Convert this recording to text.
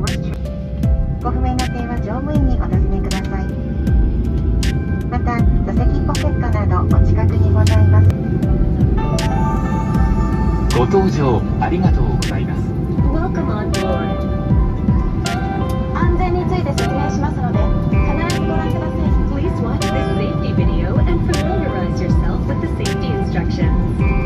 待ちご不明な点は乗務員にお尋ねくださいまた座席ポケットなどお近くにございますご搭乗ありがとうございます安全について説明しますので必ずご覧ください Please watch this safety video and familiarize yourself with the safety instructions